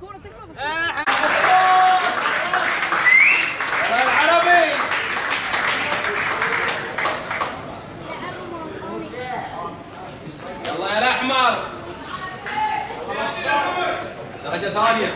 كورة يلا يا الاحمر درجة ثانية.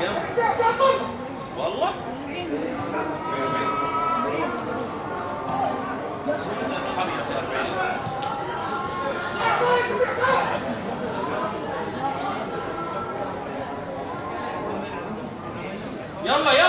كم؟ والله حمي يا أخي 40 يلا يلا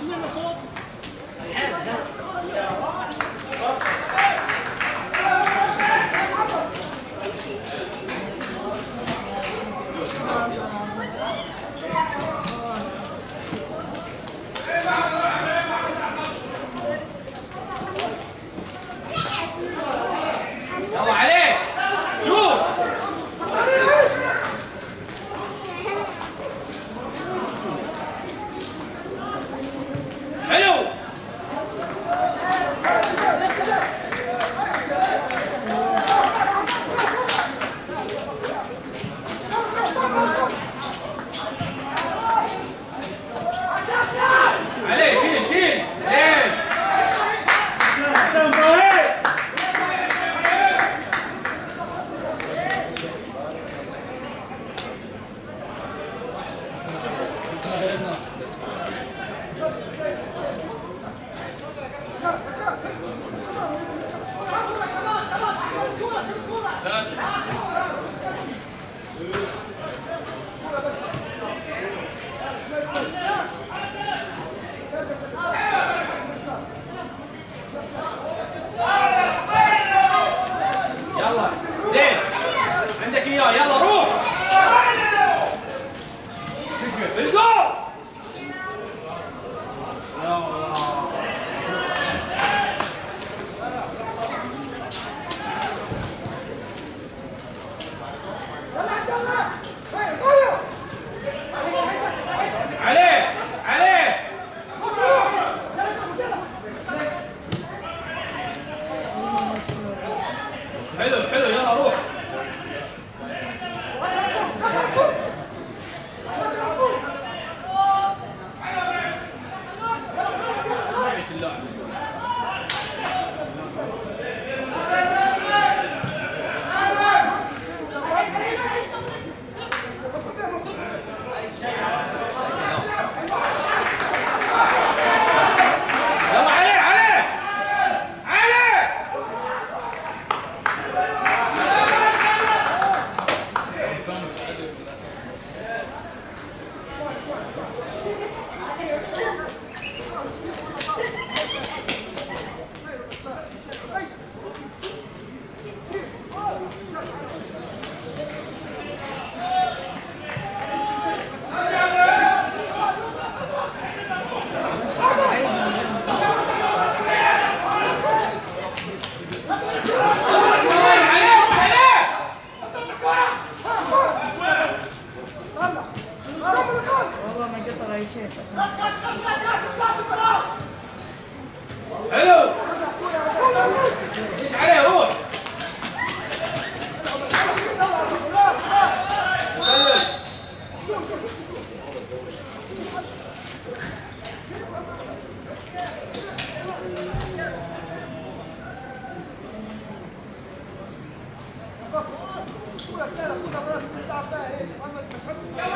شوف ما سمعنا صوت يلا Ja.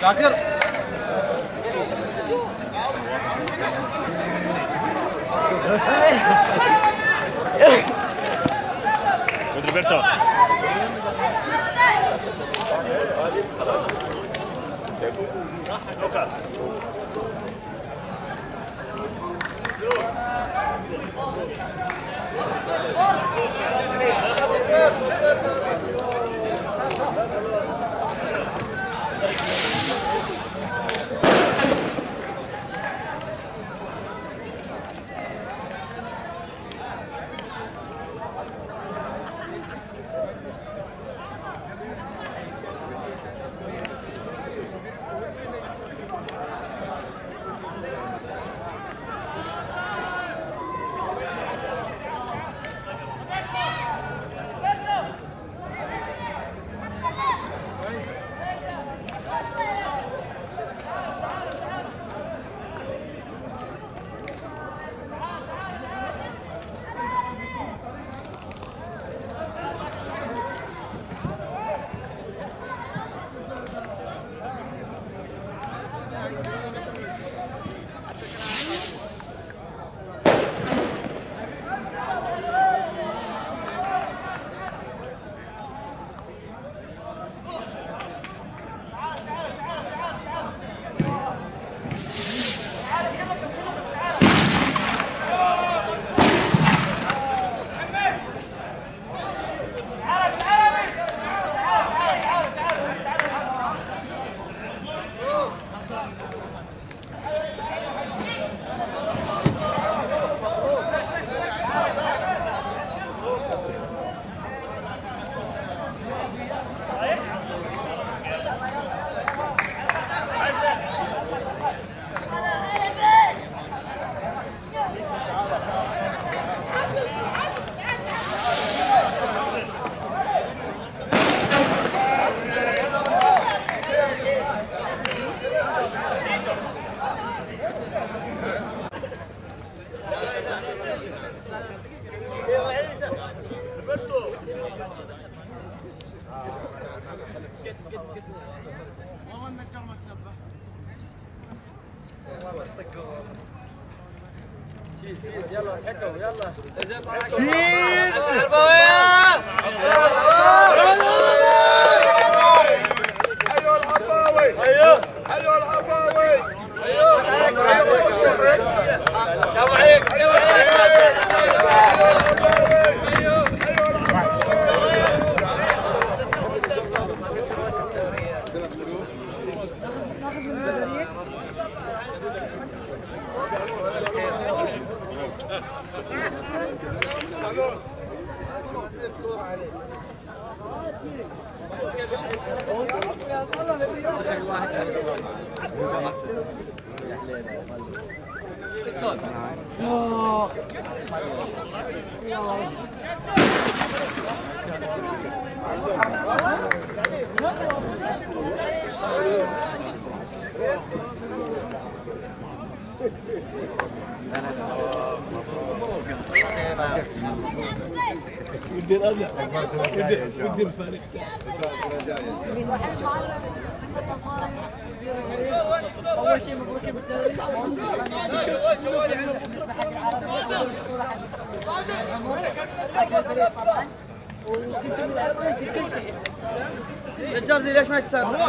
Danke.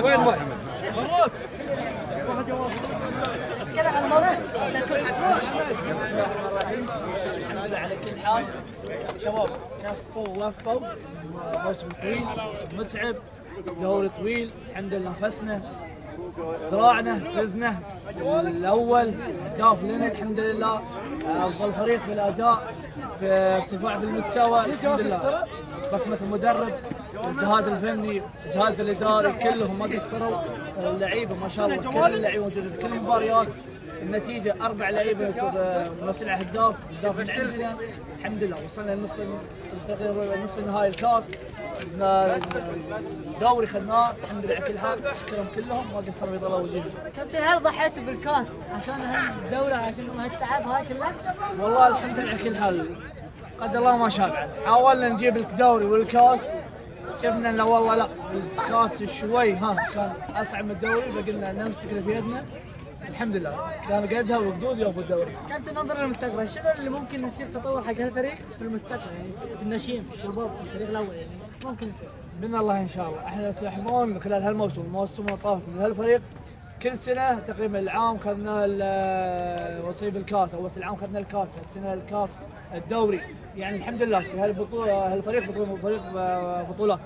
وين الماي؟ اتكلم عن الموسم الحمد لله على كل حال شباب كفوا ووفوا موسم طويل متعب دوري طويل الحمد لله نفسنا ذراعنا فزنا الأول هداف لنا الحمد لله افضل فريق في الاداء في ارتفاع في المستوى الحمد لله بصمه المدرب الجهاز الفني الجهاز الإداري كلهم ما قصروا. اللعيبة ما شاء الله كل اللعيبة في كل المباريات. النتيجة أربع لعيبة مصنع هداف هداف من عندنا الحمد لله وصلنا لنص تقريبا نصف نهائي الكاس. الدوري خذناه الحمد لله كل حال. اشكرهم كلهم ما قصروا يضلوا وجودهم كابتن هل ضحيتوا بالكاس؟ عشان هالدورة عشان هالتعب هاي كله؟ والله الحمد لله كل حال. قدر الله ما شاء حاولنا نجيب الدوري والكاس. شفنا إنه والله لا الكاس شوي ها كان اصعب من الدوري فقلنا نمسك اللي في يدنا. الحمد لله. كان قدها وقدود يوفوا الدوري. كابتن نظرا للمستقبل؟ شنو اللي ممكن يصير تطور حق هالفريق في المستقبل؟ يعني في الناشئين في الشباب في الفريق الأول يعني ممكن يصير. بإذن الله إن شاء الله. إحنا تلاحظون خلال هالموسم الموسم اللي طافت من هالفريق. كل سنة تقريبا العام خذنا ال- وصيف الكاس أول العام خذنا الكاس السنة الكاس الدوري. يعني الحمد لله في هالبطولة هالفريق بطوله فريق آه، بطولات.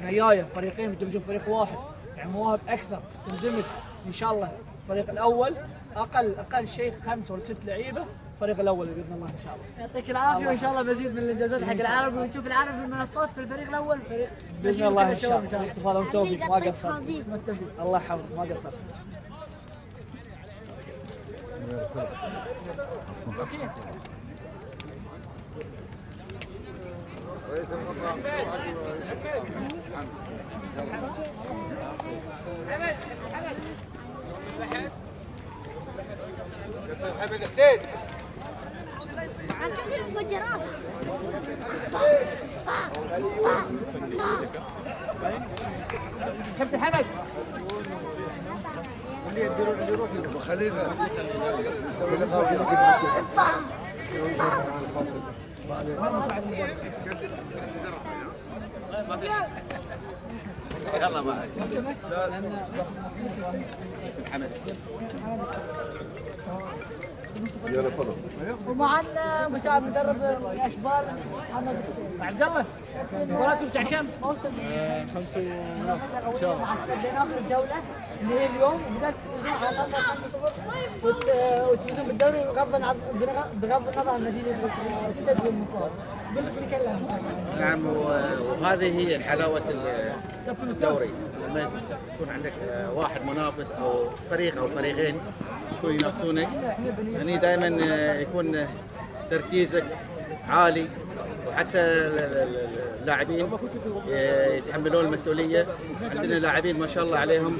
الجايه فريقين بيدمجون فريق واحد. يعني مواهب أكثر تندمج. إن شاء الله الفريق الأول أقل أقل شيء خمسة ولا ست لعيبة. الفريق الأول بإذن الله إن شاء الله. يعطيك العافية وإن شاء الله مزيد من الإنجازات حق العربي ونشوف العربي في المنصات في الفريق الأول. فريق بإذن الله إن شاء الله. احتفال وتوفيق ما قصرت. متفق. الله يحفظك ما قصرت. رئيس المطار حمد كثير المفجرات كابتن حمد خليفة. يسوي لنا يلا معك يلا تفضل. ومعنا مساعد مدرب الاشبال محمد حسين. عبد الله مباراتكم الساعة كم؟ موسم خمسة ونص إن شاء الله. بين اخر الجولة. اللي هي اليوم. بدات السيزون على الاقل خمسة صفر وت- وتفوزون بالدوري بغض النظر بغض النظر عن نتيجة السد نعم وهذه هي حلاوة ال- الدوري. لما يكون عندك آه، واحد منافس أو فريق أو فريقين يكونوا ينافسونك يعني دائما يكون تركيزك عالي وحتى ال- ال- اللاعبين ي- يتحملون المسؤولية. عندنا لاعبين ما شاء الله عليهم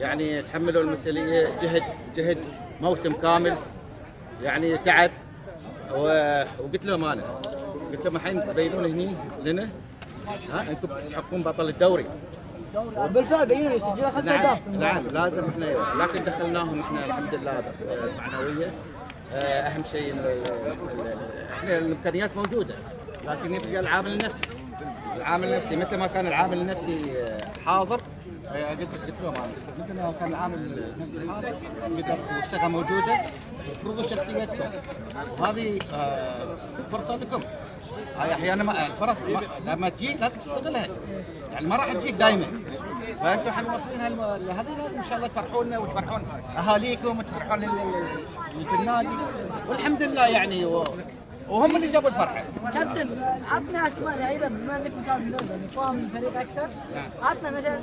يعني يتحملوا المسؤولية. جهد جهد موسم كامل يعني تعب وقلت لهم أنا قلت لهم الحين تبينون هني لنا. ها أنتم تستحقون بطل الدوري. بالفعل بينوا يسجلوا خمسة نعم أهداف. نعم لازم إحنا لكن دخلناهم إحنا الحمد لله آه، معنوية. آه، اهم شيء إحنا الامكانيات موجودة لكن يبقى العامل النفسي. العامل النفسي متى ما كان العامل النفسي آه، حاضر قلت قلت لهم أنا متى ما كان العامل النفسي حاضر قدر والثقه موجودة افرضوا شخصيتكم وهذه فرصة لكم. أحيانا ما الفرص ما لما تجي لازم تستغلها. يعني ما راح تجيك دائما فأنتم الحين واصلين هذه لازم إن شاء الله تفرحونا وتفرحون أهاليكم وتفرحون ال- ال- اللي في النادي. والحمد لله يعني و... وهم اللي جابوا الفرحة. كابتن عطنا أسماء لعيبة بما أنك مساعد مدرب يعني فاهم الفريق أكثر. عطنا مثلا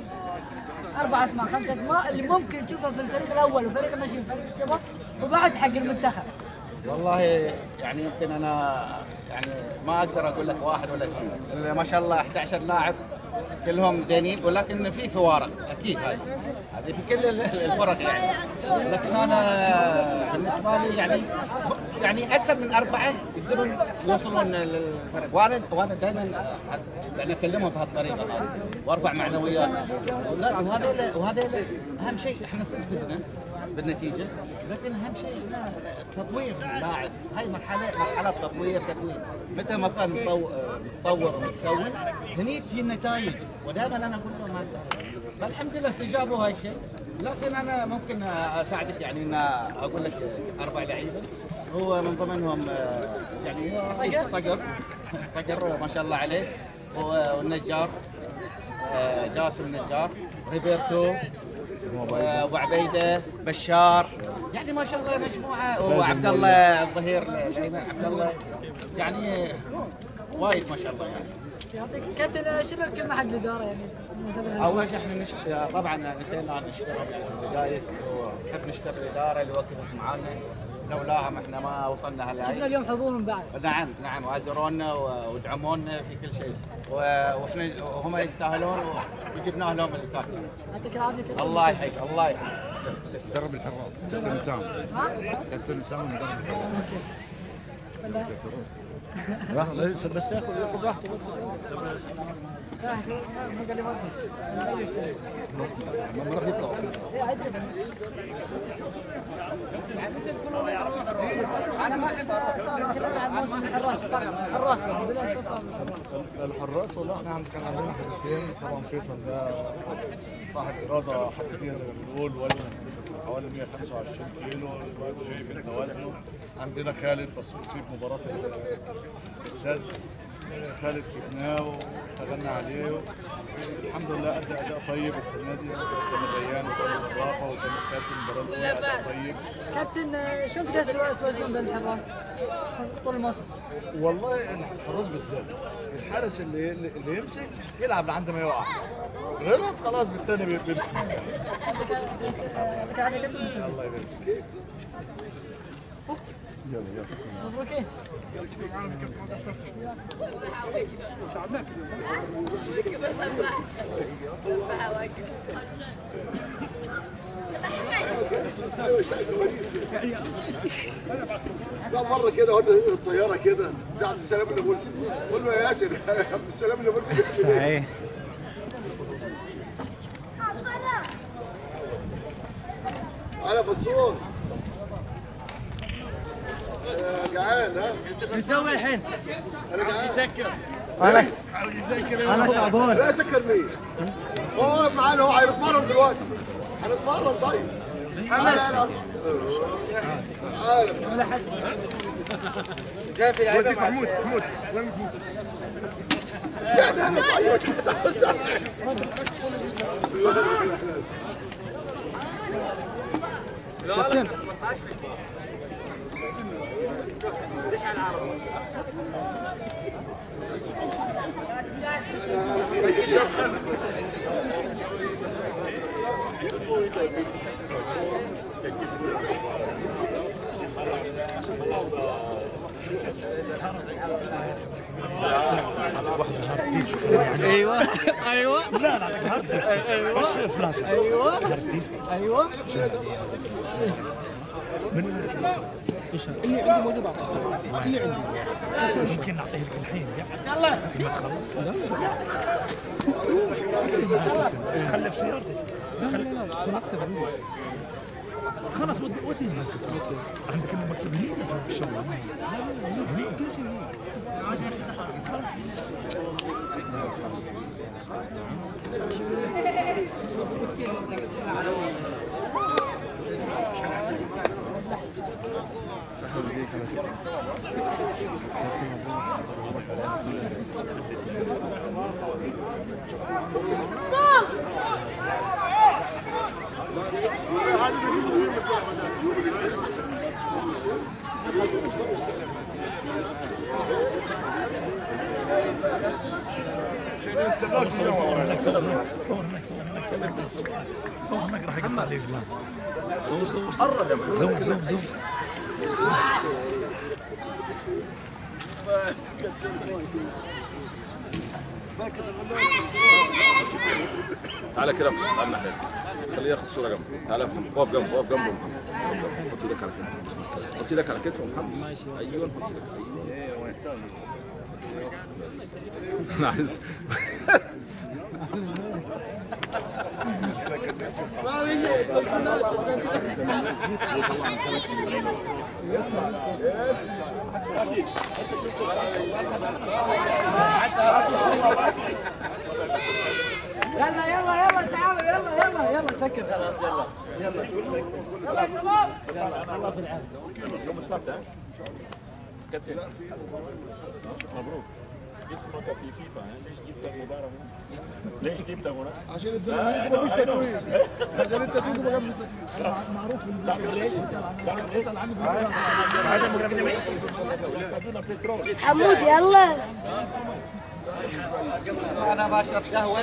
أربع أسماء خمس أسماء اللي ممكن تشوفها في الفريق الأول وفريق الناشئين فريق الشباب وبعد حق المنتخب. والله يعني يمكن أنا يعني ما أقدر أقول لك واحد ولا اثنين. ما شاء الله 11 لاعب كلهم زينين ولكن في فوارق أكيد هاي هذه في كل ال- الفرق يعني. لكن أنا بالنسبة لي يعني يعني أكثر من أربعة يقدرون يوصلون للفرق. وأنا وأنا دائما يعني أكلمهم بهالطريقه هذه وأرفع معنويات. وهذا وهذا أهم شيء إحنا فزنا بالنتيجة لكن أهم شيء تطوير اللاعب. هاي مرحلة مرحلة تطوير تطوير. متى ما كان متطور ومتكون هني تجي النتائج. ودائما أنا أقول لهم فالحمد لله استجابوا هاي الشيء. لكن أنا ممكن أساعدك يعني إن أقول لك أربع لعيبة. هو من ضمنهم يعني صقر. صقر. صقر ما شاء الله عليه. والنجار جاسم النجار ريبيرتو وابو عبيده بشار. يعني ما شاء الله مجموعة. وعبد الله الظهير الايمن عبد الله. يعني وايد ما شاء الله يعني. يعطيك كابتن شنو الكلمة حق الإدارة يعني؟ أول شيء إحنا نش... طبعا نسينا نشكرهم في البداية ونحب نشكر الاداره اللي وقفت معانا. لولاهم إحنا ما وصلنا شفنا هالهاي اليوم حضورهم بعد. نعم نعم وأزرونا ودعمونا في كل شيء. وإحنا هم يستاهلون وجبنا لهم الكاس يعطيك العافية الله يحييك الله يحييك. تسلم. تسلم. درب الحراس كابتن وسام كابتن وسام مدرب الحراس. راح بس ياخذ ياخذ راحته بس. راح أدري. أنا ما احب صار الحراس والله إحنا عند- كان عندنا حارسين طبعا فيصل ده صاحب إرادة حقيقية زي ما بنقول وزنه حوالي 125 كيلو. دلوقتي جاي في التوازن. عندنا خالد بس اصيب مباراة ال- السد. خالد جبناه واشتغلنا عليه. الحمد لله ادى أداء طيب السنة دي. قدام الريان وقدام الرافه وقدام السد المباراة الاولى أداء طيب. كابتن شو قدرت توازنون بين الحراس طول الموسم؟ والله الحراس بالذات. الحارس اللي اللي يمسك يلعب لعند ما يقع. غلط خلاص بالتاني بيمسك. الله يبارك مبروكين لا مرة كده وقت الطيارة كده. زي عبد السلام النابلسي قول له يا ياسر يا عبد السلام النابلسي صحيح. أنا فصول. جعان ها؟ نسوي الحين. أنا جعان يسكر. أنا يسكر. أنا تعبان. لا سكر مين هو واقف معانا هو هيتمرن دلوقتي. هنتمرن طيب. محمد. أنا زي في لعيبة محمود محمود. وين محمود اشمعنى أنا طيب كابتن أيوه. أيوه. لا لا أيوه. أيوه أيوه اللي عندي موجود اللي عندي. ممكن نعطيه لك الحين. يلا. خلي في سيارتك. لا لا لا المكتب عندي خلاص ودي ودي. المكتب عندك المكتب هني في الشغل هني كل صور هناك صور هناك صور هناك صور هناك راح يقطع عليك الجلاس صور صور صور zoom zoom zoom تعالى كده تعالى ناحية خليه ياخد صورة جنبه محمد اقف جنبه اقف جنبه محمد حط إيدك على كتفه بسم الله حط إيدك على كتفه محمد أيوه حط إيدك أيوه بس أنا عايز يلا يلا يلا تعالوا يلا يلا يلا سكر خلاص يلا يلا يلا شباب يلا الله في العافيه يوم السبت ها؟ كابتن مبروك اسمك في فيفا؟ ليش جبت المباراة هنا؟ ليش جبتها هنا؟ عشان التدوير ما فيش تدوير عشان التدوير ما جابش تدوير معروف تعرف ليش؟ تعرف ليش؟ حمود يلا. أنا بشرب قهوة.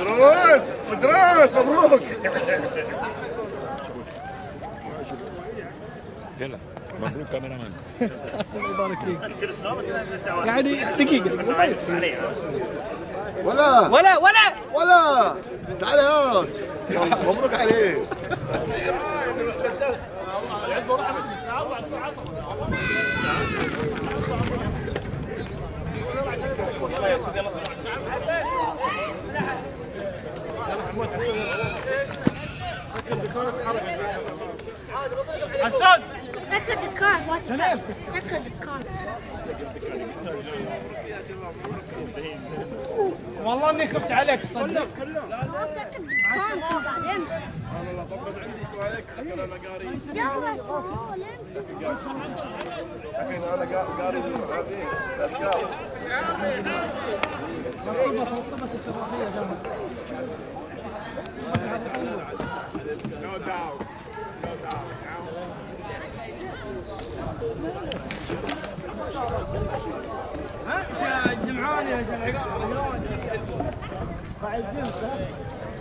مدروس مدروس مبروك. يلا مبروك كاميرا مان يعني دقيقة. ولا. ولا ولا. ولا. تعال يا مبروك عليك. سكر الكار. سكر الكار والله إني خفت عليك تصدق ما سكر الكار بعدين يلا تعال جمعان يا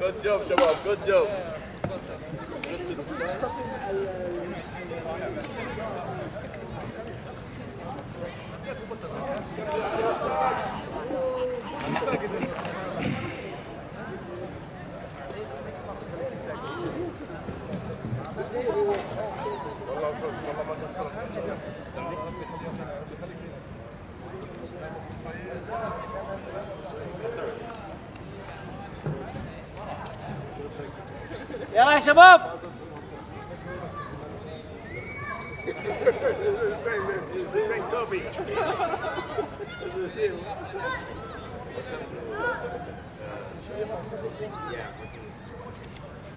جود جوب شباب جود جوب يلا يا شباب.